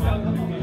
Come on.